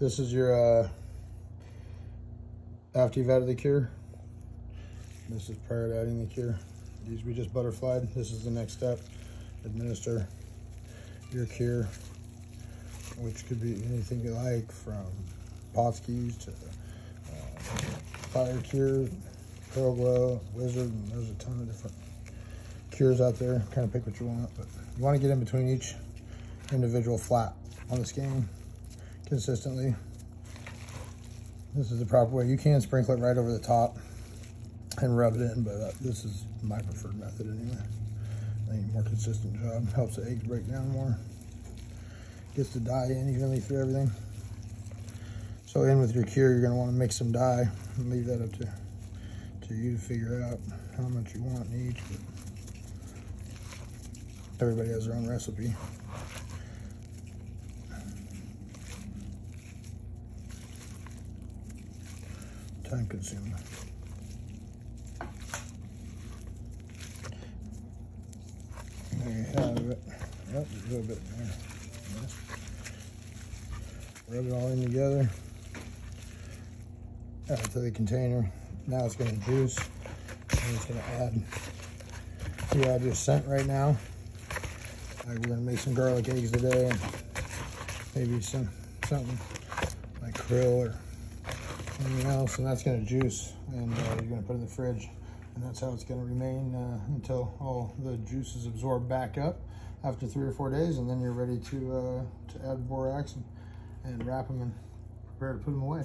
This is your, uh, after you've added the cure. This is prior to adding the cure. These we just butterflied. This is the next step. Administer your cure, which could be anything you like from Pautzke's to uh, Fire Cure, Pearl Glow, Wizard, there's a ton of different cures out there. Kind of pick what you want, but you want to get in between each individual flat on the skein consistently. This is the proper way. You can sprinkle it right over the top and rub it in, but uh, this is my preferred method anyway. I more consistent job. Helps the eggs break down more. Gets the dye in evenly through everything. So in with your cure, you're gonna wanna mix some dye. Leave that up to, to you to figure out how much you want in each. But everybody has their own recipe. Time consuming. There you have it. A little bit there. Rub it all in together. Add to the container. Now it's gonna juice. And it's gonna add, you add your scent right now. We're gonna make some garlic eggs today and maybe some something like krill or anything else. And that's gonna juice and uh, you're gonna put it in the fridge and that's how it's going to remain uh, until all the juice is absorbed back up after three or four days and then you're ready to uh, to add borax and, and wrap them and prepare to put them away.